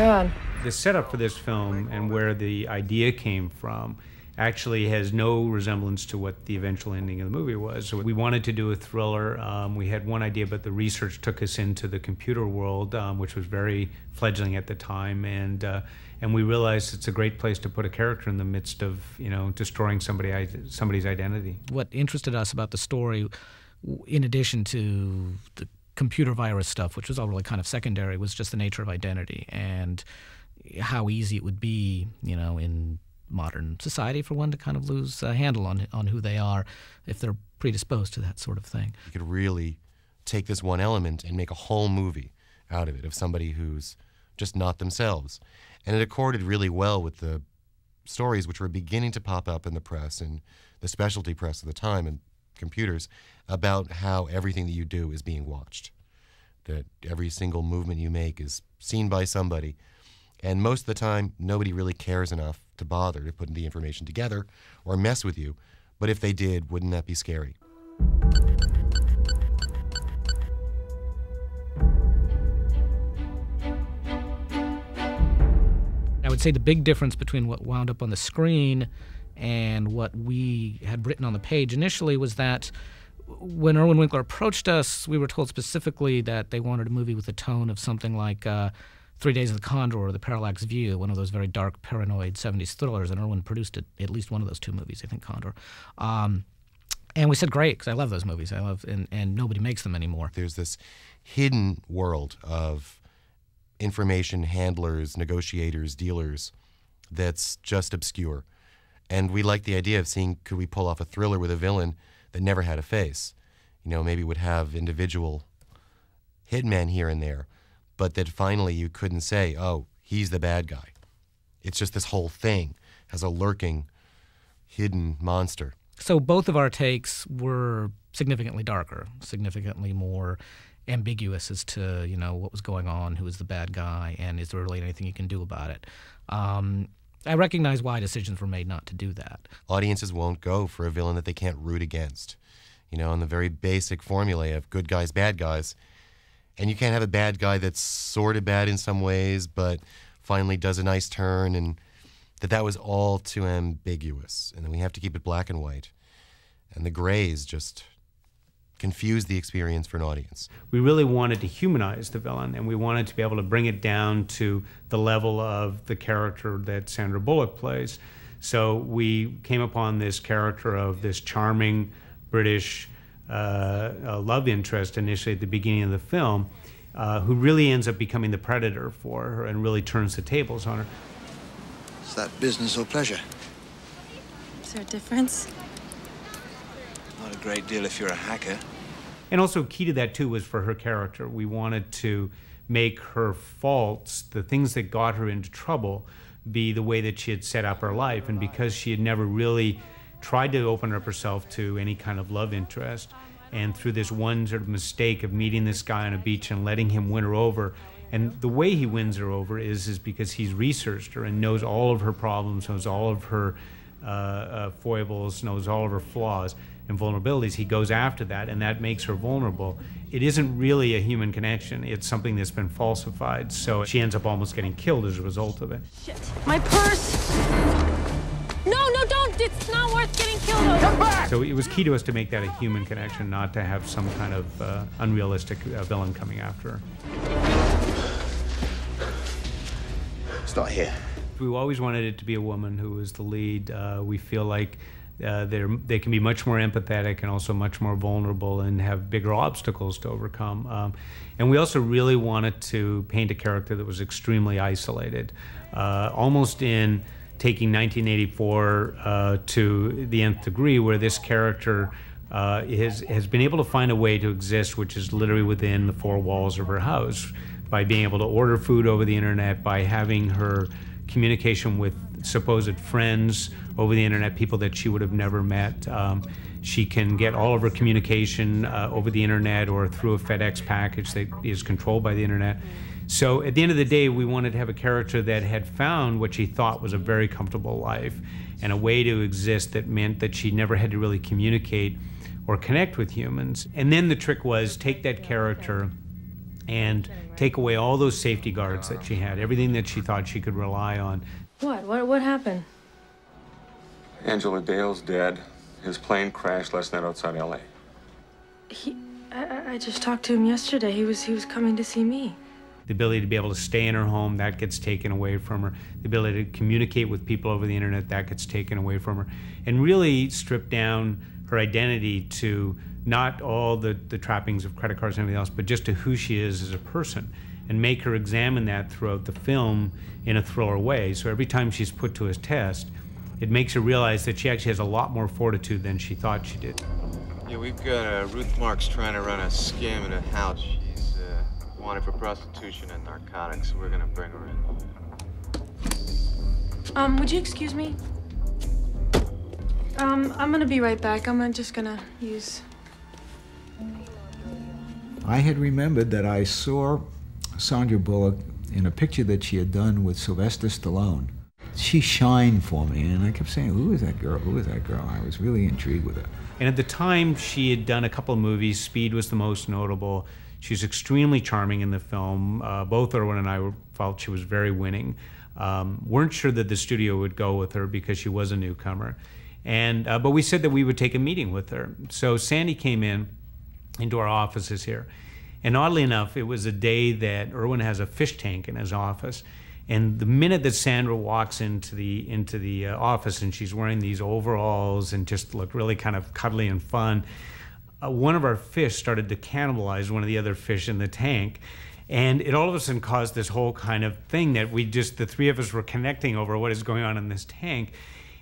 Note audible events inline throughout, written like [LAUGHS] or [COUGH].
God. The setup for this film and where the idea came from actually has no resemblance to what the eventual ending of the movie was. So we wanted to do a thriller. Um, we had one idea, but the research took us into the computer world, um, which was very fledgling at the time, and uh, and we realized it's a great place to put a character in the midst of you know destroying somebody somebody's identity. What interested us about the story, in addition to the computer virus stuff, which was all really kind of secondary, was just the nature of identity and how easy it would be, you know, in modern society for one to kind of lose a handle on on who they are if they're predisposed to that sort of thing. You could really take this one element and make a whole movie out of it of somebody who's just not themselves. And it accorded really well with the stories which were beginning to pop up in the press and the specialty press of the time and computers about how everything that you do is being watched. That every single movement you make is seen by somebody. And most of the time, nobody really cares enough to bother to put the information together or mess with you. But if they did, wouldn't that be scary? I would say the big difference between what wound up on the screen and what we had written on the page initially was that when Irwin Winkler approached us, we were told specifically that they wanted a movie with a tone of something like uh, Three Days of the Condor or The Parallax View, one of those very dark, paranoid 70s thrillers. And Irwin produced it, at least one of those two movies, I think Condor. Um, and we said, great, because I love those movies. I love, and, and nobody makes them anymore. There's this hidden world of information handlers, negotiators, dealers that's just obscure. And we liked the idea of seeing could we pull off a thriller with a villain that never had a face? You know, maybe would have individual hitmen here and there but that finally you couldn't say, oh, he's the bad guy. It's just this whole thing has a lurking, hidden monster. So both of our takes were significantly darker, significantly more ambiguous as to you know what was going on, who was the bad guy, and is there really anything you can do about it. Um, I recognize why decisions were made not to do that. Audiences won't go for a villain that they can't root against. You know, in the very basic formula of good guys, bad guys, and you can't have a bad guy that's sort of bad in some ways, but finally does a nice turn, and that that was all too ambiguous, and then we have to keep it black and white, and the grays just confuse the experience for an audience. We really wanted to humanize the villain, and we wanted to be able to bring it down to the level of the character that Sandra Bullock plays. So we came upon this character of this charming British uh, love interest initially at the beginning of the film, uh, who really ends up becoming the predator for her and really turns the tables on her. Is that business or pleasure? Is there a difference? Not a great deal if you're a hacker. And also, key to that too was for her character. We wanted to make her faults, the things that got her into trouble, be the way that she had set up her life. And because she had never really tried to open up herself to any kind of love interest. And through this one sort of mistake of meeting this guy on a beach and letting him win her over, and the way he wins her over is is because he's researched her and knows all of her problems, knows all of her uh, uh, foibles, knows all of her flaws and vulnerabilities. He goes after that, and that makes her vulnerable. It isn't really a human connection. It's something that's been falsified. So she ends up almost getting killed as a result of it. Shit. My purse! No, no, don't. It's not worth getting killed over. Come back! So it was key to us to make that a human connection, not to have some kind of uh, unrealistic uh, villain coming after her. It's not here. We always wanted it to be a woman who was the lead. Uh, we feel like uh, they can be much more empathetic and also much more vulnerable and have bigger obstacles to overcome. Um, and we also really wanted to paint a character that was extremely isolated, uh, almost in taking 1984 uh, to the nth degree, where this character uh, has, has been able to find a way to exist, which is literally within the four walls of her house, by being able to order food over the internet, by having her communication with supposed friends over the internet, people that she would have never met. Um, she can get all of her communication uh, over the internet or through a FedEx package that is controlled by the internet. So at the end of the day, we wanted to have a character that had found what she thought was a very comfortable life and a way to exist that meant that she never had to really communicate or connect with humans. And then the trick was take that character and take away all those safety guards that she had, everything that she thought she could rely on. What? What? What happened? Angela Dale's dead. His plane crashed last night outside L.A. He. I, I- I just talked to him yesterday. He was he was coming to see me. The ability to be able to stay in her home, that gets taken away from her. The ability to communicate with people over the internet, that gets taken away from her. And really strip down her identity to not all the, the trappings of credit cards and everything else, but just to who she is as a person. And make her examine that throughout the film in a thriller way. So every time she's put to a test, it makes her realize that she actually has a lot more fortitude than she thought she did. Yeah, we've got uh, Ruth Marks trying to run a scam in a house. She's uh, wanted for prostitution and narcotics. So we're gonna bring her in. Um, would you excuse me? Um, I'm gonna be right back. I'm just gonna use. I had remembered that I saw Sandra Bullock in a picture that she had done with Sylvester Stallone. She shined for me, and I kept saying, Who is that girl? Who is that girl? I was really intrigued with her. And at the time, she had done a couple of movies. Speed was the most notable. She was extremely charming in the film. Uh, both Irwin and I felt she was very winning. Um, weren't sure that the studio would go with her because she was a newcomer. And uh, but we said that we would take a meeting with her. So Sandy came in into our offices here, and oddly enough, it was a day that Irwin has a fish tank in his office. And the minute that Sandra walks into the into the uh, office and she's wearing these overalls and just look really kind of cuddly and fun, uh, one of our fish started to cannibalize one of the other fish in the tank. And it all of a sudden caused this whole kind of thing that we just, the three of us were connecting over what is going on in this tank.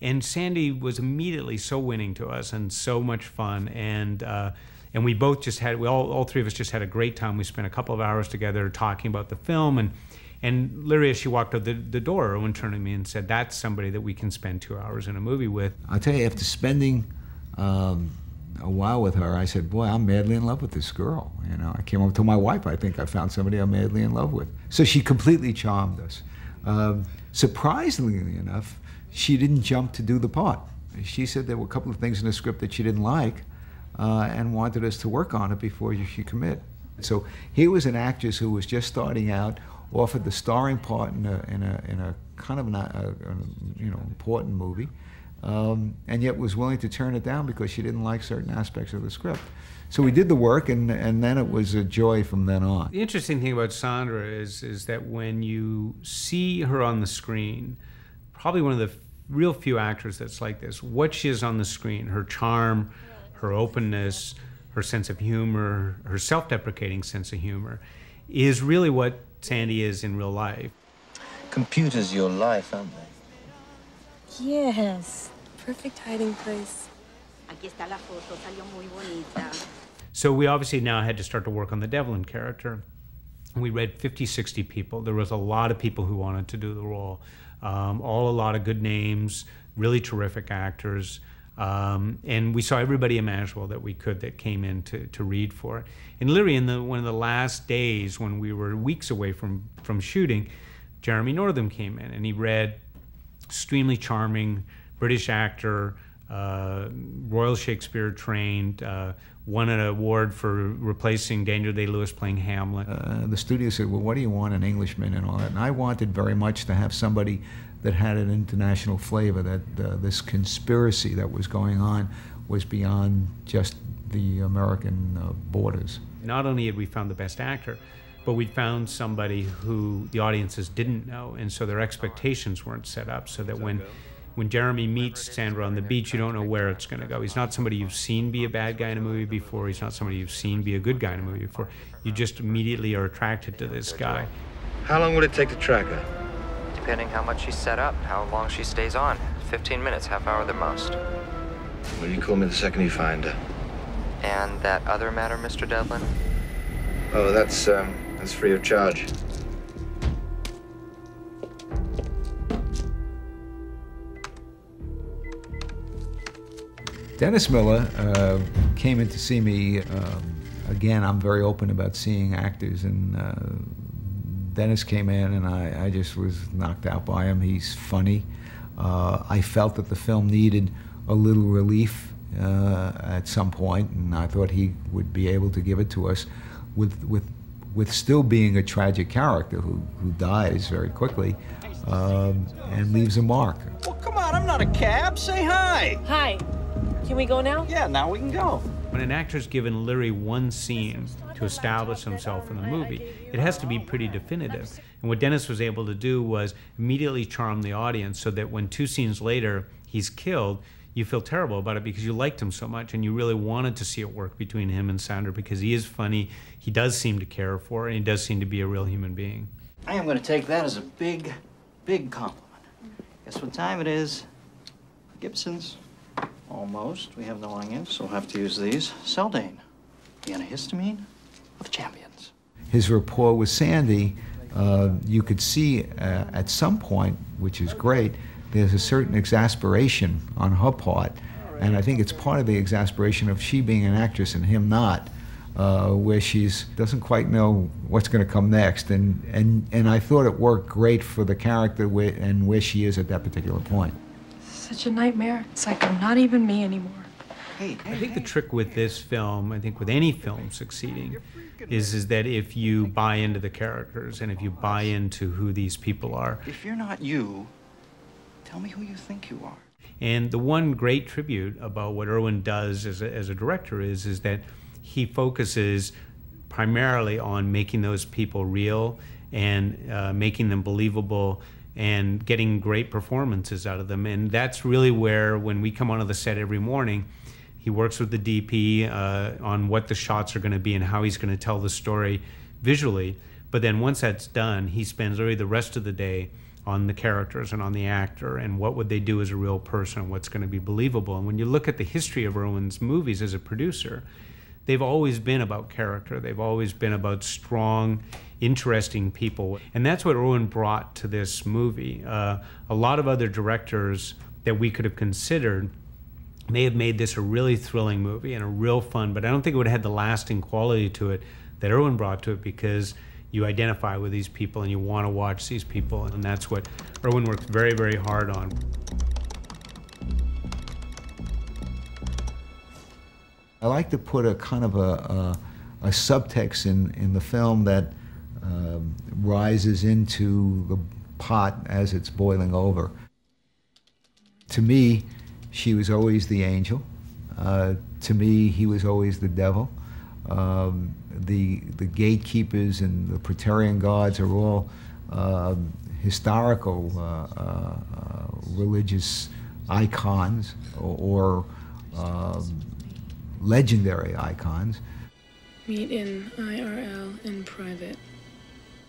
And Sandy was immediately so winning to us and so much fun. And, uh, and we both just had, we all, all three of us just had a great time. We spent a couple of hours together talking about the film. And, and literally, as she walked out the, the door, Irwin turned to me and said, That's somebody that we can spend two hours in a movie with. I'll tell you, after spending um, a while with her, I said, "Boy, I'm madly in love with this girl." You know, I came up to my wife. I think I found somebody I'm madly in love with. So she completely charmed us. Um, surprisingly enough, she didn't jump to do the part. She said there were a couple of things in the script that she didn't like, uh, and wanted us to work on it before she commit. So here was an actress who was just starting out, offered the starring part in a in a, in a kind of an, a, a, you know important movie um, and yet was willing to turn it down because she didn't like certain aspects of the script. So we did the work, and, and then it was a joy from then on. The interesting thing about Sandra is is that when you see her on the screen, probably one of the real few actors that's like this. What she is on the screen, her charm, her openness, her sense of humor, her self-deprecating sense of humor, is really what Sandy is in real life. Computers your life, aren't they? Yes. Perfect hiding place. Aquí está la foto, salió muy bonita. So we obviously now had to start to work on the Devlin character. We read 50, 60 people. There was a lot of people who wanted to do the role. Um, all a lot of good names, really terrific actors. Um, and we saw everybody imaginable that we could that came in to, to read for it. And literally, in the one of the last days when we were weeks away from from shooting, Jeremy Northam came in and he read extremely charming British actor, uh, Royal Shakespeare trained, uh, won an award for replacing Daniel Day Lewis playing Hamlet. Uh, the studio said, "Well, what do you want an Englishman and all that?" And I wanted very much to have somebody that had an international flavor. That uh, this conspiracy that was going on was beyond just the American uh, borders. Not only had we found the best actor, but we'd found somebody who the audiences didn't know, and so their expectations weren't set up so that when when Jeremy meets Sandra on the beach, you don't know where it's going to go. He's not somebody you've seen be a bad guy in a movie before. He's not somebody you've seen be a good guy in a movie before. You just immediately are attracted to this guy. How long would it take to track her? Depending how much she's set up, how long she stays on. 15 minutes, half hour the most. Will you call me the second you find her? And that other matter, Mr. Devlin? Oh, that's um, that's free of charge. Dennis Miller uh, came in to see me. Um, again, I'm very open about seeing actors, and uh, Dennis came in, and I, I, just was knocked out by him. He's funny. Uh, I felt that the film needed a little relief uh, at some point, and I thought he would be able to give it to us with with with still being a tragic character who, who dies very quickly um, and leaves a mark. Well, come on, I'm not a cab. Say hi. Hi. Can we go now? Yeah, now we can go. When an actor's given literally one scene to establish himself in the movie, it has to be pretty definitive. And what Dennis was able to do was immediately charm the audience so that when two scenes later he's killed, you feel terrible about it because you liked him so much and you really wanted to see it work between him and Sandra because he is funny, he does seem to care for her, and he does seem to be a real human being. I am going to take that as a big, big compliment. Guess what time it is? Gibson's. Almost. We have no onions, so we'll have to use these. Seldane. The antihistamine of champions. His rapport with Sandy, uh, you could see uh, at some point, which is great, there's a certain exasperation on her part. And I think it's part of the exasperation of she being an actress and him not, uh, where she's doesn't quite know what's going to come next. And, and, and I thought it worked great for the character where, and where she is at that particular point. Such a nightmare. It's like I'm not even me anymore. Hey, I think the trick with this film, I think with any film succeeding, is is that if you buy into the characters and if you buy into who these people are. If you're not you, tell me who you think you are. And the one great tribute about what Irwin does as a, as a director is is that he focuses primarily on making those people real and uh, making them believable and getting great performances out of them. And that's really where, when we come onto the set every morning, he works with the DP uh, on what the shots are going to be and how he's going to tell the story visually. But then once that's done, he spends really the rest of the day on the characters and on the actor and what would they do as a real person and what's going to be believable. And when you look at the history of Irwin's movies as a producer, they've always been about character. They've always been about strong, interesting people. And that's what Irwin brought to this movie. Uh, a lot of other directors that we could have considered may have made this a really thrilling movie and a real fun, but I don't think it would have had the lasting quality to it that Irwin brought to it because you identify with these people and you want to watch these people, and that's what Irwin worked very, very hard on. I like to put a kind of a, a, a subtext in, in the film that um, rises into the pot as it's boiling over. To me, she was always the angel. Uh, to me, he was always the devil. Um, the, the gatekeepers and the Praetorian guards are all um, historical uh, uh, religious icons or, or um, legendary icons. Meet in IRL in private.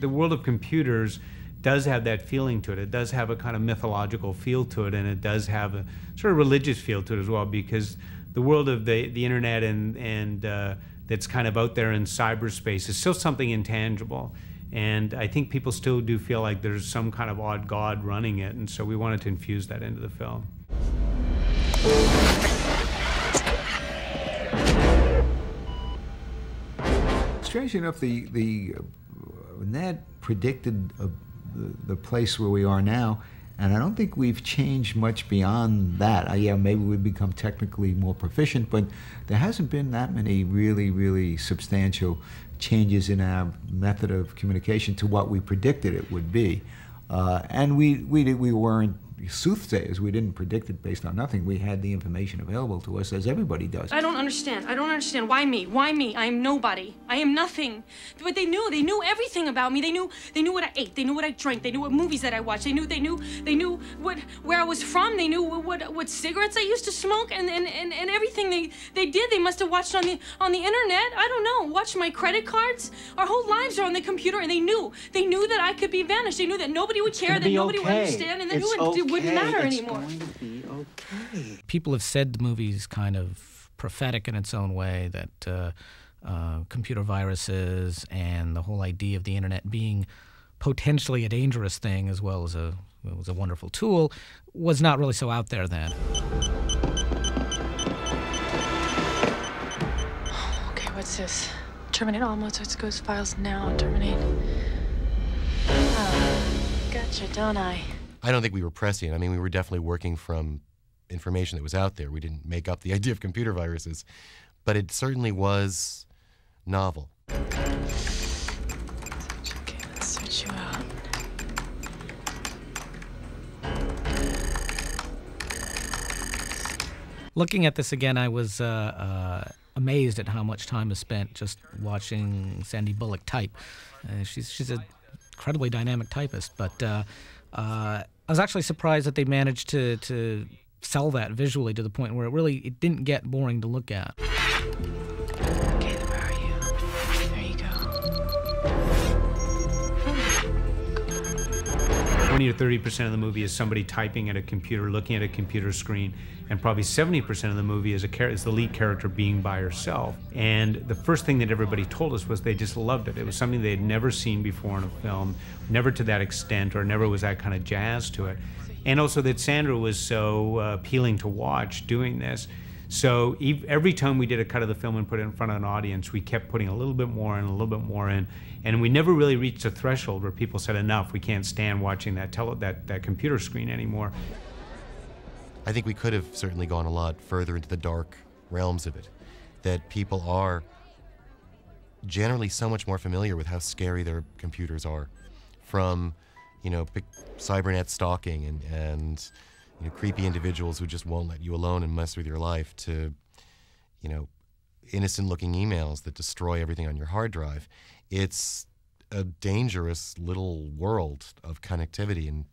The world of computers does have that feeling to it. It does have a kind of mythological feel to it, and it does have a sort of religious feel to it as well, because the world of the, the internet and, and uh, that's kind of out there in cyberspace is still something intangible. And I think people still do feel like there's some kind of odd god running it, and so we wanted to infuse that into the film. Strangely enough, the the uh, Net predicted uh, the, the place where we are now, and I don't think we've changed much beyond that. Uh, yeah, maybe we've become technically more proficient, but there hasn't been that many really, really substantial changes in our method of communication to what we predicted it would be. Uh, and we, we, we weren't soothsayers. We didn't predict it based on nothing. We had the information available to us as everybody does. I don't understand. I don't understand. Why me? Why me? I am nobody. I am nothing. But they knew. They knew everything about me. They knew. They knew what I ate. They knew what I drank. They knew what movies that I watched. They knew. They knew. They knew what where I was from. They knew what what cigarettes I used to smoke and and, and, and everything they they did. They must have watched on the on the internet. I don't know. Watched my credit cards. Our whole lives are on the computer, and they knew. They knew that I could be vanished. They knew that nobody would care. That nobody okay. would understand, and they it's knew it, okay. It wouldn't matter it's anymore. going to be okay. People have said the movie's kind of prophetic in its own way that uh, uh, computer viruses and the whole idea of the internet being potentially a dangerous thing as well as a it was a wonderful tool was not really so out there then. Okay, what's this? Terminate all Mozart's ghost files now. Terminate. Oh, gotcha, don't I? I don't think we were prescient. I mean, we were definitely working from information that was out there. We didn't make up the [LAUGHS] idea of computer viruses, but it certainly was novel. get you out. Looking at this again, I was uh, uh, amazed at how much time is spent just watching Sandy Bullock type. Uh, she's she's an incredibly dynamic typist, but uh, I was actually surprised that they managed to to sell that visually to the point where it really it didn't get boring to look at. 20 to 30 percent of the movie is somebody typing at a computer, looking at a computer screen, and probably 70 percent of the movie is a is the lead character being by herself. And the first thing that everybody told us was they just loved it. It was something they had never seen before in a film, never to that extent, or never was that kind of jazz to it. And also that Sandra was so uh, appealing to watch doing this. So every time we did a cut of the film and put it in front of an audience, we kept putting a little bit more in, a little bit more in, and we never really reached a threshold where people said enough. We can't stand watching that tele- that that computer screen anymore. I think we could have certainly gone a lot further into the dark realms of it. That people are generally so much more familiar with how scary their computers are, from you know cybernet stalking and and you know, creepy individuals who just won't let you alone and mess with your life to, you know, innocent looking emails that destroy everything on your hard drive. It's a dangerous little world of connectivity and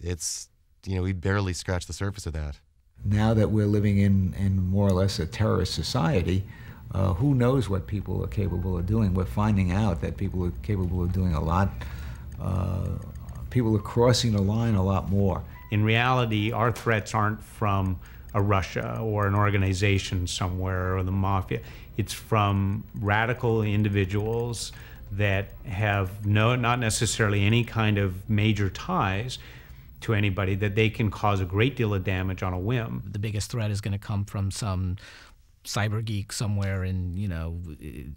it's you know we barely scratch the surface of that. Now that we're living in, in more or less a terrorist society uh, who knows what people are capable of doing? We're finding out that people are capable of doing a lot uh, people are crossing the line a lot more in reality, our threats aren't from a Russia or an organization somewhere or the mafia. It's from radical individuals that have no, not necessarily any kind of major ties to anybody, that they can cause a great deal of damage on a whim. The biggest threat is going to come from some cyber geek somewhere in you know in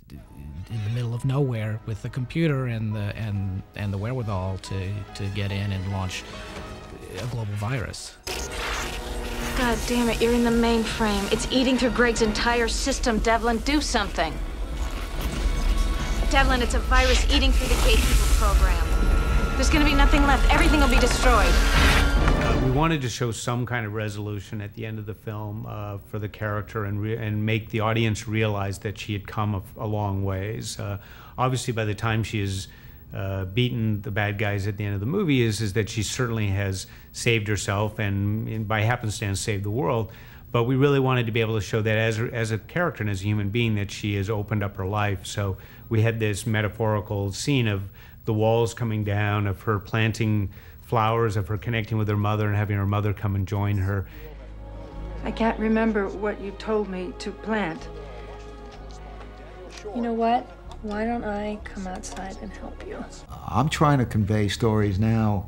the middle of nowhere with the computer and the and and the wherewithal to to get in and launch a global virus. God damn it, you're in the mainframe. It's eating through Gregg's entire system. Devlin, do something. Devlin, it's a virus eating through the gatekeeper program. There's gonna be nothing left. Everything will be destroyed. Wanted to show some kind of resolution at the end of the film uh, for the character and, and make the audience realize that she had come a, a long ways. Uh, obviously, by the time she is uh, beaten the bad guys at the end of the movie is is that she certainly has saved herself and, and, by happenstance saved the world. But we really wanted to be able to show that as as a character and as a human being that she has opened up her life. So we had this metaphorical scene of the walls coming down, of her planting flowers, of her connecting with her mother and having her mother come and join her. I can't remember what you told me to plant. You know what? Why don't I come outside and help you? I'm trying to convey stories now,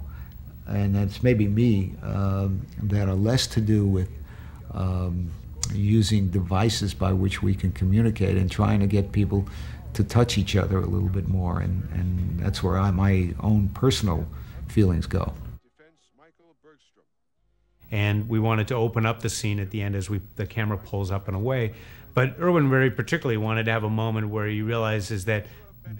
and that's maybe me, um, that are less to do with um, using devices by which we can communicate and trying to get people to touch each other a little bit more. And, and that's where I, my own personal feelings go. And we wanted to open up the scene at the end as we the camera pulls up and away but Irwin very particularly wanted to have a moment where he realizes that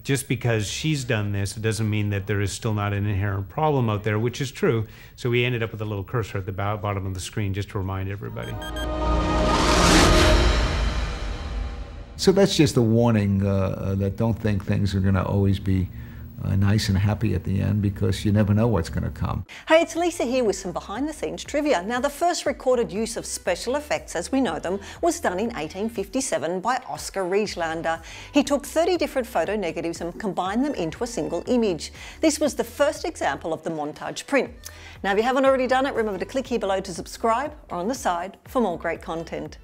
just because she's done this, it doesn't mean that there is still not an inherent problem out there, which is true. So we ended up with a little cursor at the bottom of the screen just to remind everybody. So that's just a warning uh, that don't think things are going to always be uh, nice and happy at the end because you never know what's going to come. Hey, it's Lisa here with some behind the scenes trivia. Now, the first recorded use of special effects as we know them was done in 1857 by Oscar Rejlander. He took 30 different photo negatives and combined them into a single image. This was the first example of the montage print. Now, if you haven't already done it, remember to click here below to subscribe or on the side for more great content.